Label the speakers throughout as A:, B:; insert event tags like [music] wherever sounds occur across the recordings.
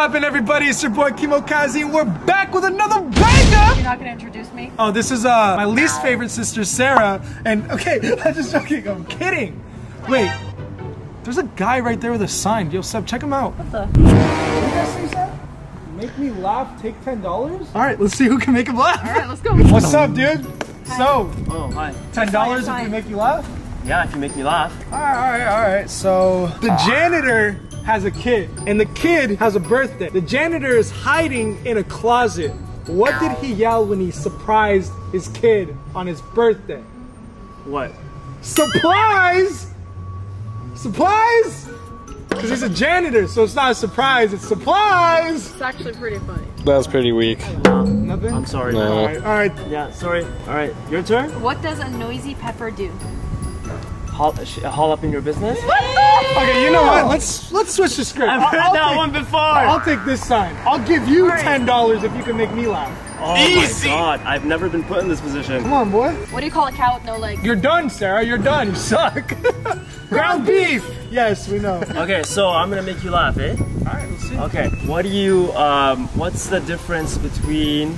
A: poppin', everybody? It's your boy Keemokazi, and we're back with another banger!
B: You're not gonna introduce me?
A: Oh, this is uh my least favorite sister, Sarah. And okay, [laughs] I'm just joking. I'm kidding. Wait, there's a guy right there with a sign. Yo, Seb, check him out.
B: What the?
A: What do you guys say, Seb? Make me laugh, take ten dollars. All right, let's see who can make him laugh.
B: Alright, let's go. [laughs]
A: What's up, dude? So,
C: Oh, hi.
A: ten dollars if
B: Sign.
A: we make you laugh.
C: Yeah, if you make me laugh.
A: All right, all right, all right. So the janitor has a kid, and the kid has a birthday. The janitor is hiding in a closet. What did he yell when he surprised his kid on his birthday?
C: What?
A: Supplies! Supplies! Because he's a janitor, so it's not a surprise, it's supplies!
B: It's actually pretty funny.
D: That was pretty weak.
A: Nothing?
C: I'm sorry.
D: No.
A: All right, all right.
C: Yeah, sorry. All right, your turn.
B: What does a noisy pepper do?
C: Haul, sh- haul up in your business.
A: Okay, you know what? Let's let's switch the script.
C: I've heard
A: I'll
C: that
A: take-
C: one before.
A: I'll take this sign. I'll give you ten dollars if you can make me laugh.
C: oh my god, I've never been put in this position.
A: Come on, boy.
B: What do you call a cow with no legs?
A: You're done, Sarah. You're done. You suck. [laughs] Ground beef. Yes, we know.
C: Okay, so I'm gonna make you laugh, eh?
A: right, let's see.
C: Okay, what do you, um, what's the difference between,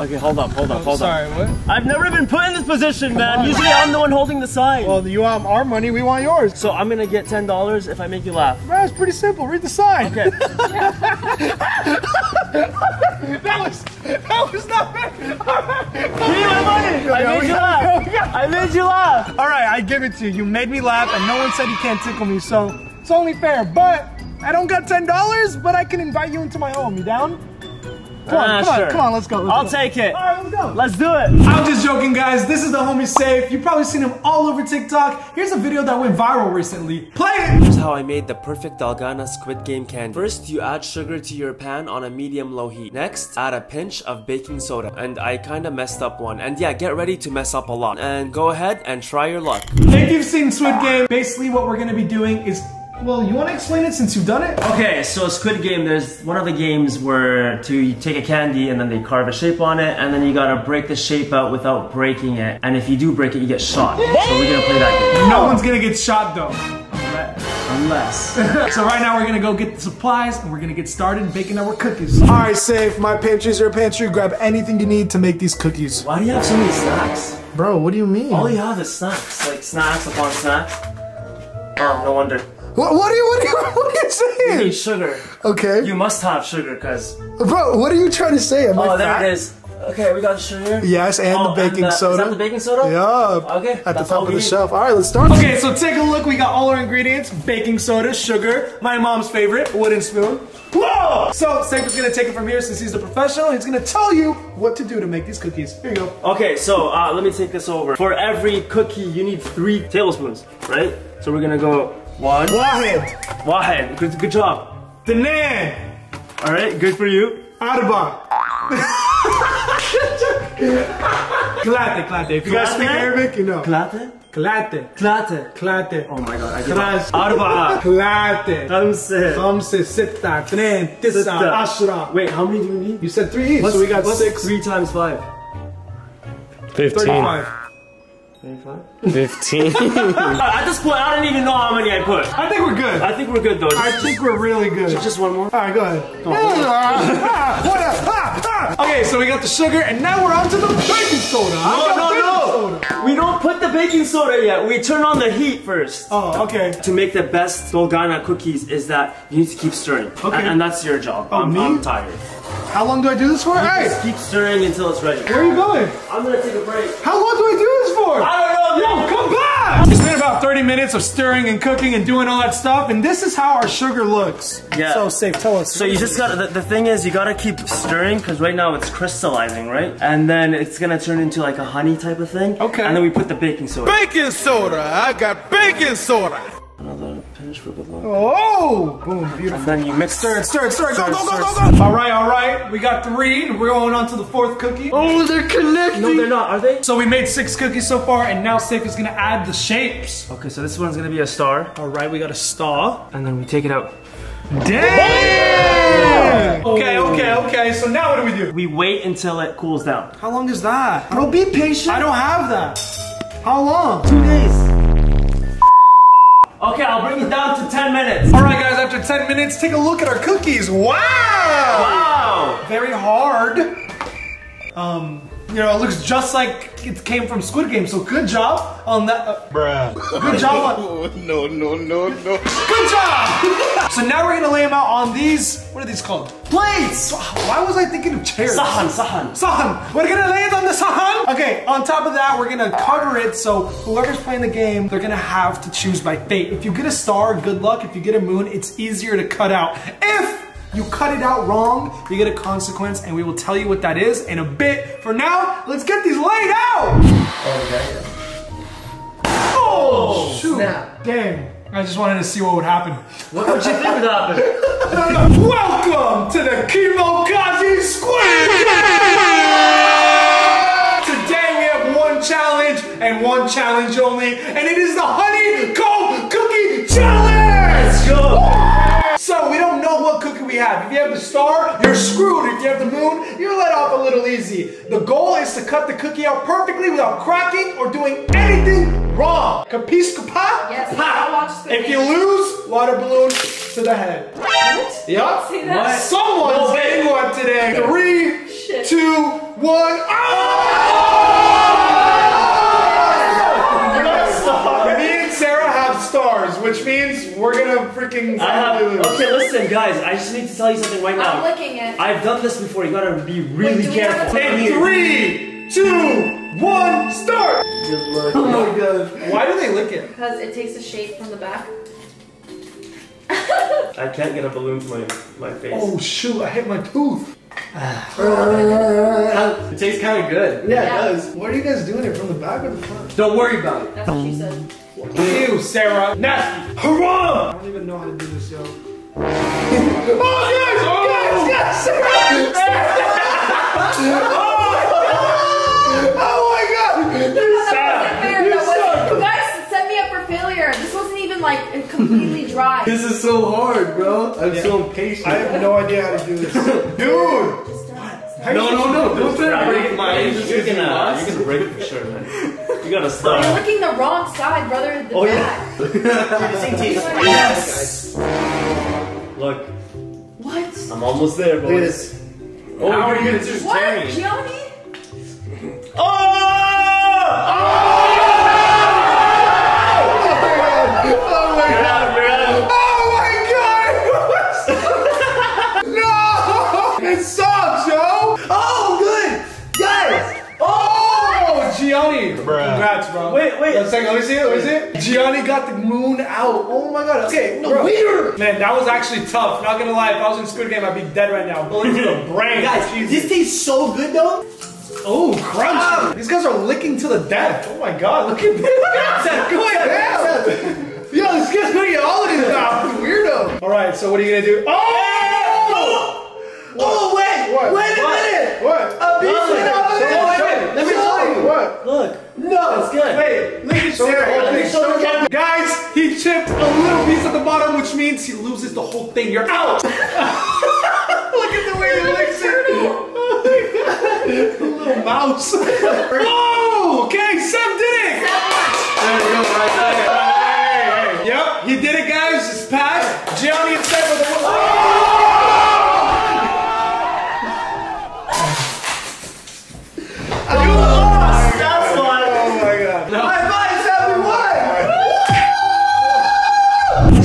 C: okay, hold up, hold up, oh, hold
A: Sorry,
C: up.
A: Sorry, what?
C: I've never been put in this position, man.
A: on.
C: Usually I'm the one holding the sign.
A: Well, you want our money, we want yours.
C: so I'm gonna get $10 if I make you laugh.
A: It's pretty simple. Read the sign.
C: Okay. [laughs]
A: that was that was not bad.
C: Give me my money! [laughs] I
A: Yeah,
C: made you laugh! [laughs]
A: got.
C: I made you laugh!
A: All right, I give it to you. You made me laugh, and no one said you can't tickle me, so it's only fair. But I don't got ten dollars, but I can invite you into my home. You down? Come on,
C: Ah,
A: come
C: sure.
A: on, come on. Let's go. Let's
C: I'll
A: go.
C: take it.
A: All right, let's go.
C: Let's do it.
A: I'm just joking, guys. This is the homie Safe. You've probably seen him all over TikTok. Here's a video that went viral recently. Play it.
E: Here's how I made the perfect Dalgona squid game candy. First, you add sugar to your pan on a medium-low heat. Next, add a pinch of baking soda. And I kinda messed up one. And yeah, get ready to mess up a lot. And go ahead and try your luck.
A: If you've seen Squid Game, basically what we're gonna be doing is, well, you wanna explain it since you've done it?
C: Okay, so Squid Game, there's one of the games where to you take a candy and then they carve a shape on it, and then you gotta break the shape out without breaking it. And if you do break it, you get shot. So we're gonna play that game.
A: No one's gonna get shot though.
C: Unless. [laughs]
A: So right now we're gonna go get the supplies and we're gonna get started baking our cookies. All right, Safe. My pantry's your pantry. Grab anything you need to make these cookies.
C: Why do you have so many snacks?
A: Bro, what do you mean?
C: All you have is snacks, like snacks upon snacks. Oh, no wonder.
A: What, what are you? What are you? [laughs] What are you
C: You
A: saying?
C: need sugar.
A: Okay,
C: You must have sugar, cause.
A: bro. What are you trying to say? Am I
C: Oh, there
A: fat?
C: it is. Okay, we got the sugar.
A: Yes, and
C: Oh,
A: the baking
C: the-
A: soda.
C: Is that the baking soda?
A: Yeah.
C: Okay,
A: At the top of the shelf. All right, let's start. Okay, so take a look. We got all our ingredients: baking soda, sugar, my mom's favorite, wooden spoon. Whoa! So is gonna take it from here since he's the professional. He's gonna tell you what to do to make these cookies. Here you go.
C: Okay, so uh, let me take this over. For every cookie, you need three tablespoons, right? So we're gonna go one.
A: Wahid.
C: Wahid. Good, good job.
A: Danan.
C: All right, good for you.
A: Arba. Klate, klate. If you guys speak Arabic, you know.
C: Klate?
A: Klate.
C: Klate.
A: Klate.
C: Oh my god, I give. Arba.
A: Klate. Khamse. Khamse, sitta, tnain,
C: tisa,
A: ashra.
C: Wait, how many do we need?
A: You said three each, so we got six.
C: three times five?
D: Fifteen.
A: 35.
C: Thirty-five.
D: 15. [laughs]
C: At this point, I don't even know how many I put.
A: I think we're good.
C: I think we're good though.
A: I think we're really good.
C: Just one more.
A: All right, go ahead. [laughs] Ah, what up? Ah, ah. Okay, so we got the sugar, and now we're on to the baking soda.
C: No, no, no.
A: soda.
C: We don't put the baking soda yet. We turn on the heat first.
A: Oh, okay.
C: To make the best Dalgona cookies is that you need to keep stirring.
A: Okay.
C: And, and that's your job.
A: Oh,
C: I'm,
A: me?
C: I'm tired.
A: How long do I do this for? Hey,
C: Just keep stirring until it's ready.
A: where are you going?
C: I'm gonna take a break.
A: How long do I do this for?
C: I don't know,
A: Yo, come back! It's been about 30 minutes of stirring and cooking and doing all that stuff, and this is how our sugar looks.
C: Yeah.
A: So safe, tell us.
C: So you just gotta, the, the thing is you gotta keep stirring because right now it's crystallizing, right? And then it's gonna turn into like a honey type of thing.
A: Okay.
C: And then we put the baking soda.
F: Baking soda. I got baking soda.
C: Another pinch for good luck.
A: Oh, boom, beautiful.
C: And then you mix
A: Stir it, stir it, stir it. Go,
C: Stir,
A: go, go,
C: stir,
A: go,
C: stir.
A: go. All right, all right. We got three, we're going on to the fourth cookie.
F: Oh, they're connecting.
C: No, they're not, are they?
A: So we made six cookies so far, and now Safe is gonna add the shapes.
C: Okay, so this one's gonna be a star.
A: All right, we got a star.
C: And then we take it out.
A: Damn! Oh. Okay, okay, okay. So now what do we do?
C: We wait until it cools down.
A: How long is that? Bro, be patient. I don't have that. How long?
C: Two days. Okay, I'll bring it down to 10 minutes.
A: All right, guys, after 10 minutes, take a look at our cookies. Wow!
C: Wow!
A: Very hard. Um, you know, it looks just like it came from Squid Game, so good job on that. Uh,
D: Bruh.
A: good job on. [laughs]
F: No, no, no, no.
A: Good job! [laughs] so now we're gonna lay them out on these, what are these called? Plates! Why was I thinking of chairs?
C: Sahan, sahan.
A: Sahan! We're gonna lay it on the sahan! Okay, on top of that, we're gonna cover it so whoever's playing the game, they're gonna have to choose by fate. If you get a star, good luck. If you get a moon, it's easier to cut out. If you cut it out wrong, you get a consequence, and we will tell you what that is in a bit. For now, let's get these laid out! Oh, shoot. Dang. I just wanted to see what would happen.
C: What would you think would happen?
A: Welcome to the Keemokazi Squid Game! Today we have one challenge and one challenge only, and it is the Honeycomb Cookie Challenge! Let's go! So we don't know what cookie we have. If you have the star, you're screwed. If you have the moon, you're let off a little easy. The goal is to cut the cookie out perfectly without cracking or doing anything wrong. Capisce capa?
B: Yes, I watched Squid
A: If you lose, water balloon to the head.
B: What?
A: Yup.
B: See that?
A: Someone's
C: No,
A: getting one today. Three,
B: Shit.
A: two, one. Oh! [laughs] Me and Sarah have stars, which means we're gonna freaking
C: I have,
A: lose.
C: okay, listen, guys, I just need to tell you something right now.
B: I'm
C: now.
B: licking it.
C: I've done this before, you gotta be really
B: do we have
C: careful.
B: a time?
A: In three, two, one, start.
C: Oh my god.
A: Why do they lick it?
B: Because it takes a shape from the back. [laughs]
C: I can't get a balloon to my, my face.
A: Oh shoot! I hit my tooth. [sighs]
C: It tastes kind of good.
A: Yeah,
B: Yeah.
A: it does. Why are you guys doing it from the back or the front?
C: Don't worry about it.
B: That's what she said.
A: Ew, Sarah. Nasty. Hurrah! I don't even know how to do this, yo. [laughs] oh, guys! Guys! Guys! oh
B: completely dry.
C: This is so hard, bro. I'm so impatient.
A: I have no idea how to do this. [laughs] Dude!
C: no, no, no. Don't try to break
F: my
C: You're
F: agency
C: gonna,
F: lost.
C: you're gonna break it for sure, man. You gotta stop.
B: You're looking the wrong side, brother. The
C: Oh,
B: back. [laughs]
C: Yes. Look,
B: What?
C: I'm almost there, boys.
F: Oh, you're gonna just
B: What?
F: tearing.
B: Gianni?
A: Oh Gianni! Congrats, bro.
C: Wait, wait.
A: One second, let me see it, let me see it. Gianni got the moon out. Oh my god, okay. No, weird! Man, that was actually tough. Not gonna lie, if I was in Squid Game, I'd be dead right now. Bullet to the brain. Guys, Jesus.
C: tastes so good, though.
A: Oh, crunch! Ah. These guys are licking to the death. Oh my god, look at this. [laughs] Go ahead. Yo, this guy's gonna get all of these now. Weirdo. All right, so what are you gonna do? Oh!
C: Oh, wait!
A: What?
C: Wait a
A: What?
C: minute!
A: What?
C: A piece
A: What?
C: of it.
A: Show
C: Wait,
A: show
C: wait,
A: it.
C: let me
A: Show
C: show
A: it.
C: you.
A: What?
C: Look. No. That's good.
A: Wait, look at Sarah.
C: Let me
A: opening.
C: show.
A: Guys, he chipped a little piece at the bottom, which means he loses the whole thing. You're out. [laughs] look at the way he licks it. [laughs] A little mouse. [laughs] oh, okay, Sam did it.
C: There you go, right there.
A: Yep, he did it, guys. It's passed. Gianni and Sam with the.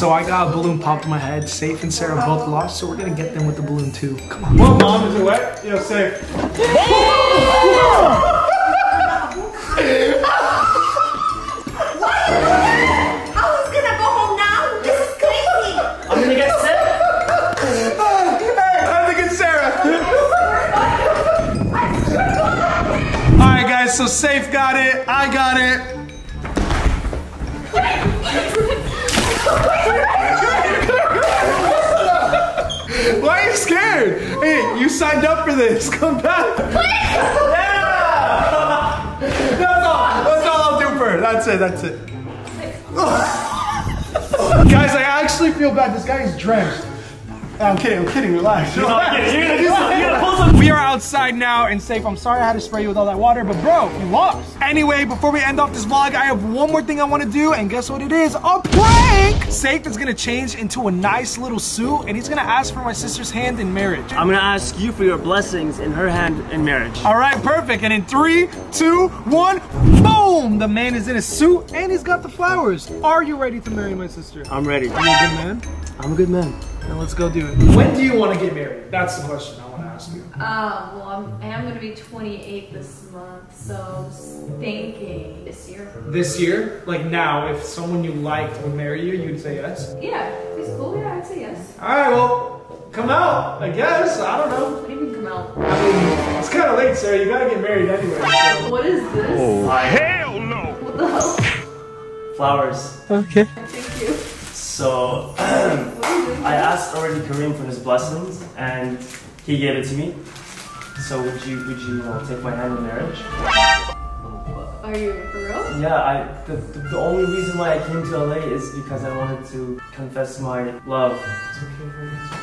A: So I got a balloon popped in my head. Safe and Sarah both lost, so we're gonna get them with the balloon too. Come on. What, mom? Is it wet? Yo, safe.
B: How is gonna go home now? This is crazy.
C: I'm gonna get sick.
A: Hey, I think it's Sarah. [laughs] All right, guys. So safe got it. I got it. Signed up for this. [laughs] Come back. Yeah! [laughs] That's all. That's all I'll do for her. That's it. That's it. [laughs] Guys, I actually feel bad. This guy is drenched. Oh, I'm kidding, I'm kidding, relax.
C: You're gonna do something. You're gonna.
A: We are outside now and safe. I'm sorry I had to spray you with all that water, but bro, you lost. Anyway, before we end off this vlog, I have one more thing I want to do, and guess what it is? A prank! Safe is gonna change into a nice little suit, and he's gonna ask for my sister's hand in marriage.
C: I'm gonna ask you for your blessings in her hand in marriage.
A: All right, perfect. And in three, two, one, boom! The man is in a suit and he's got the flowers. Are you ready to marry my sister?
C: I'm ready.
A: Are you a good man?
C: I'm a good man.
A: Then let's go do it. When do you want to get married? That's the question I want to ask you.
B: Um, well, I'm, I am gonna be 28 this month, so just thinking this year.
A: This year, like now, if someone you liked would marry you, you'd say yes.
B: Yeah, he's cool. Yeah, I'd say yes.
A: All right, well, come out. I guess. I don't know.
B: What do you mean come out?
A: I mean, it's kind of late, Sarah. You gotta get married anyway. so-
B: What is this?
F: Oh, Hell no!
B: What the hell?
C: Flowers.
D: Okay.
B: Thank you.
C: So
B: What are you doing?
C: I asked already Kareem for his blessings, and he gave it to me. So would you would you, uh, take my hand in marriage?
B: Are you for real?
C: Yeah, I the, the, the only reason why I came to LA is because I wanted to confess my love.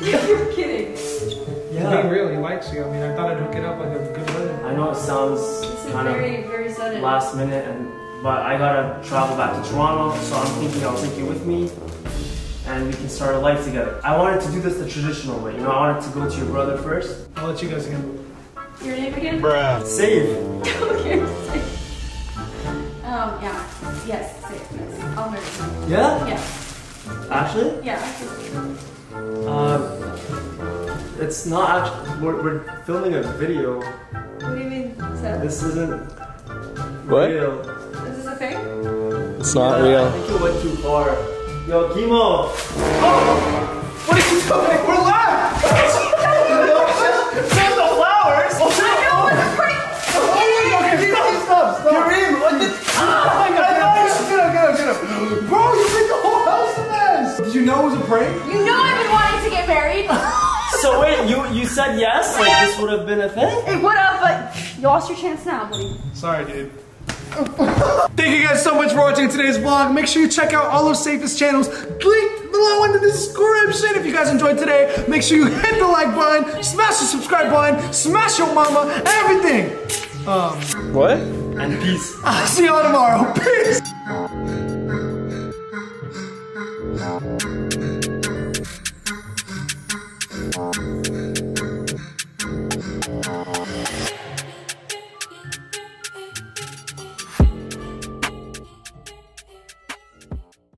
C: [laughs]
B: You're kidding.
A: Being
C: Yeah.
A: real, he likes you. I mean, I thought I'd hook it up like a good wedding.
C: I know it sounds
B: This is
C: kind of
B: very, very sudden.
C: last minute, and but I gotta travel back to Toronto, so I'm thinking I'll take you with me, and we can start a life together. I wanted to do this the traditional way, you know. I wanted to go to your brother first.
A: I'll let you guys handle it.
B: Your name again?
F: Bruh.
C: Save. [laughs]
B: okay. safe. Um, yeah. Yes, safe. Yes. I'll marry you.
C: Yeah.
B: Yeah.
C: Actually,
B: Yeah. absolutely.
C: uh, it's not actually. We're, we're filming a video.
B: What do you mean, Seth?
C: This isn't
D: What?
C: real.
B: Is this a fake?
D: It's not
C: Yeah, I
D: real.
C: think you went too far. Yo, Keemo.
A: Oh, what are you doing? We're live!
C: There's the flowers.
A: Oh, stop, stop. Kareem, what the? Oh, oh my god. Get up, get up, get up. Bro, you made the whole house a mess. Did you know it was a prank?
B: You know I've been wanting to get married. [laughs]
C: So wait, you you said yes? Like this would have been a thing?
B: it would have, but you lost your chance now, buddy.
A: Sorry, dude. Thank you guys so much for watching today's vlog. Make sure you check out all of Safest channels. Link below in the description. If you guys enjoyed today, make sure you hit the like button, smash the subscribe button, smash your mama, everything. Um,
D: What?
C: And peace.
A: I'll see y'all tomorrow. Peace.